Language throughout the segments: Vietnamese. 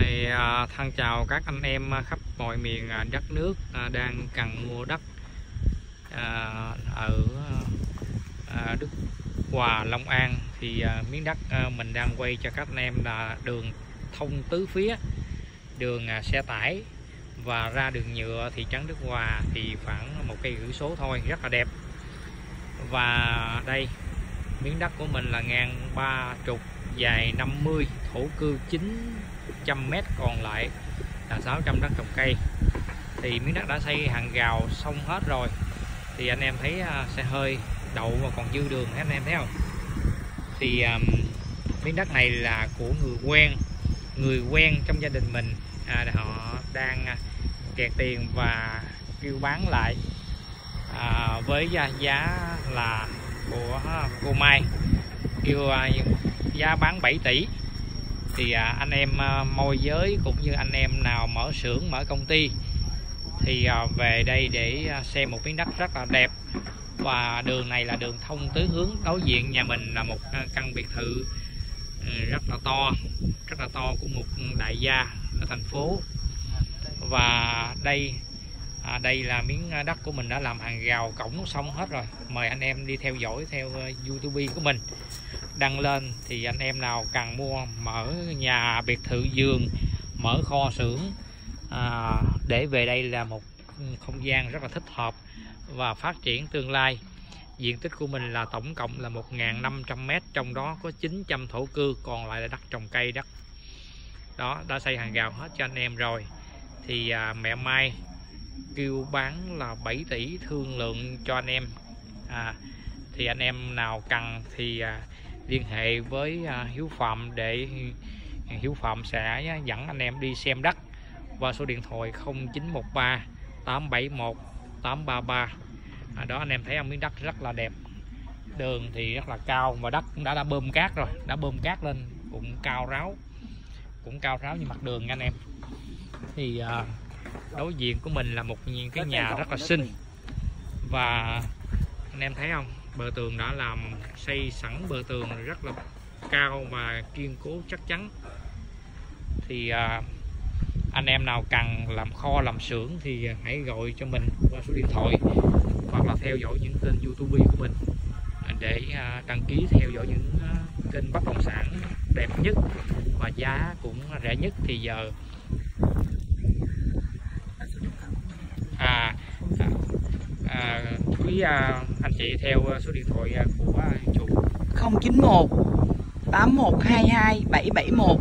Rồi, à, thân chào các anh em à, khắp mọi miền à, đất nước đang cần mua đất ở Đức Hòa, Long An. Thì miếng đất mình đang quay cho các anh em là đường thông tứ phía đường xe tải. Và ra đường nhựa thị trấn Đức Hòa thì khoảng một cây gửi số thôi rất là đẹp. Và đây miếng đất của mình là ngang ba chục dài 50 thổ cư chính 100m còn lại là 600 đất trồng cây. Thì miếng đất đã xây hàng rào xong hết rồi. Thì anh em thấy à, xe hơi đậu và còn dư đường anh em thấy không? Thì um, miếng đất này là của người quen. Người quen trong gia đình mình à, họ đang à, kẹt tiền và kêu bán lại à, với giá là của à, cô Mai. Kêu giá bán 7 tỷ thì à, anh em à, môi giới cũng như anh em nào mở xưởng mở công ty thì à, về đây để xem một miếng đất rất là đẹp. Và đường này là đường thông tứ hướng đối diện nhà mình là một căn biệt thự ừ, rất là to rất là to của một đại gia ở thành phố. Và đây à, đây là miếng đất của mình đã làm hàng rào cổng xong hết rồi. Mời anh em đi theo dõi theo uh, youtube của mình đăng lên thì anh em nào cần mua mở nhà biệt thự giường mở kho xưởng à, để về đây là một ừ, không gian rất là thích hợp và phát triển tương lai. Diện tích của mình là tổng cộng là 1.500m trong đó có 900 thổ cư còn lại là đất trồng cây đất. Đó đã xây hàng rào hết cho anh em rồi. Thì à, mẹ Mai kêu bán là 7 tỷ thương lượng cho anh em. À, thì anh em nào cần thì à, liên hệ với à, Hiếu Phạm để Hiếu Phạm sẽ dẫn anh em đi xem đất qua số điện thoại 0913 871 833 à, đó anh em thấy không miếng đất rất là đẹp. Đường thì rất là cao và đất cũng đã đã bơm cát rồi đã bơm cát lên cũng cao ráo cũng cao ráo như mặt đường nha anh em. Thì à, đối diện của mình là một cái nhà rất là xinh. và anh em thấy không bờ tường đã làm xây sẵn bờ tường rất là cao và kiên cố chắc chắn. Thì à, anh em nào cần làm kho làm xưởng thì hãy gọi cho mình qua số điện thoại hoặc là theo dõi những kênh youtube của mình. Để à, đăng ký theo dõi những à, kênh bất động sản đẹp nhất và giá cũng rẻ nhất. Thì giờ à, à, à quý à, anh chị theo số điện thoại của chủ. 091 8122 771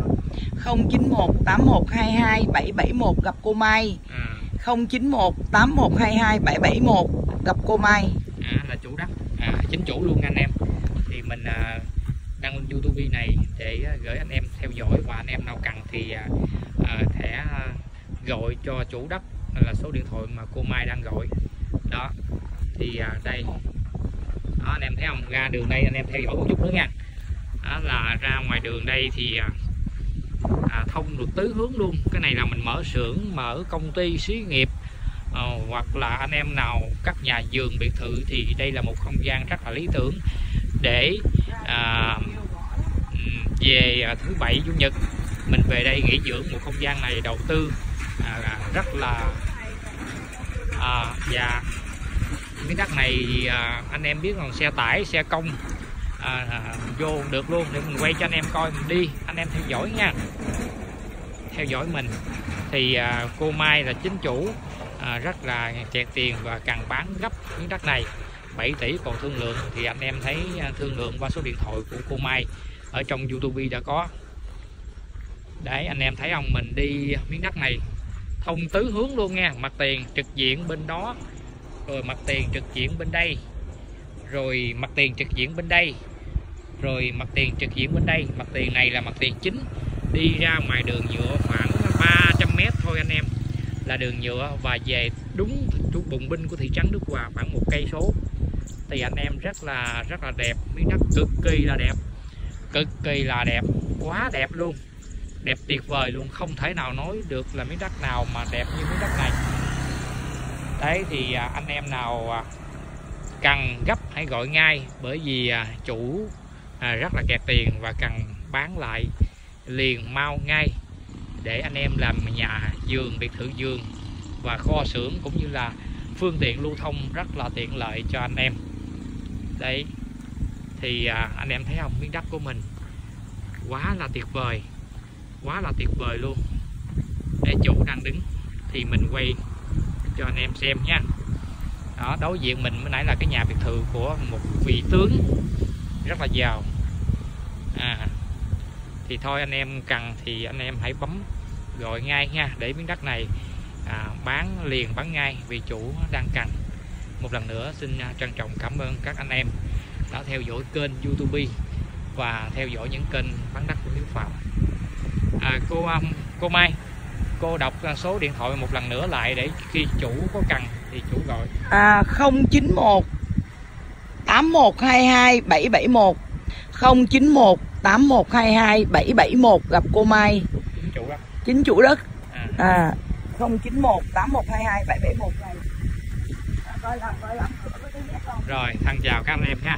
091 8122 771 gặp cô Mai. À. 091 8122 771 gặp cô Mai. À, là chủ đất à, chính chủ luôn anh em. Thì mình à, đăng lên youtube này để à, gửi anh em theo dõi và anh em nào cần thì à, à, thẻ à, gọi cho chủ đất là số điện thoại mà cô Mai đang gọi đó. Thì à, đây. Đó anh em thấy không? Ra đường đây anh em theo dõi một chút nữa nha. Đó là ra ngoài đường đây thì à, à, thông được tứ hướng luôn. Cái này là mình mở xưởng mở công ty xí nghiệp. À, hoặc là anh em nào các nhà vườn biệt thự thì đây là một không gian rất là lý tưởng để à, về à, thứ bảy chủ nhật mình về đây nghỉ dưỡng một không gian này đầu tư à, rất là à, và miếng đất này à, anh em biết còn xe tải xe công. À, à, vô được luôn để mình quay cho anh em coi mình đi. Anh em theo dõi nha. Theo dõi mình. Thì à, cô Mai là chính chủ. À, rất là kẹt tiền và cần bán gấp miếng đất này. 7 tỷ còn thương lượng. Thì anh em thấy à, thương lượng qua số điện thoại của cô Mai. Ở trong YouTube đã có. Đấy anh em thấy ông mình đi miếng đất này thông tứ hướng luôn nha. Mặt tiền trực diện bên đó. Rồi mặt tiền trực diện bên đây. Rồi mặt tiền trực diện bên đây. Rồi mặt tiền trực diện bên đây. Mặt tiền này là mặt tiền chính. Đi ra ngoài đường nhựa khoảng 300 mét thôi anh em. Là đường nhựa và về đúng trú bùng binh của thị trấn Đức Hòa khoảng một cây số. Thì anh em rất là rất là đẹp. Miếng đất cực kỳ là đẹp. Cực kỳ là đẹp. Quá đẹp luôn đẹp tuyệt vời luôn, không thể nào nói được là miếng đất nào mà đẹp như miếng đất này. Đấy, thì à, anh em nào à, cần gấp hãy gọi ngay, bởi vì à, chủ rất là kẹt tiền và cần bán lại liền mau ngay để anh em làm nhà vườn, biệt thự vườn và kho xưởng cũng như là phương tiện lưu thông rất là tiện lợi cho anh em. Đấy, thì anh em thấy không? Miếng đất của mình quá là tuyệt vời quá là tuyệt vời luôn. Đây chủ đang đứng thì mình quay cho anh em xem nha. Đó đối diện mình mới nãy là cái nhà biệt thự của một vị tướng rất là giàu. À thì thôi anh em cần thì anh em hãy bấm gọi ngay nha để miếng đất này à, bán liền bán ngay vì chủ đang cần. Một lần nữa xin à, trân trọng cảm ơn các anh em đã theo dõi kênh youtube và theo dõi những kênh bán đất của Hiếu Phạm à, cô um, cô Mai cô đọc số điện thoại một lần nữa lại để khi chủ có cần thì chủ gọi. À 091 8122 771 091 8122 771 gặp cô Mai. Chủ đó. Chính chủ đất. À. à 091 8122 771 này à, coi làm coi làm rồi thân chào các anh em nha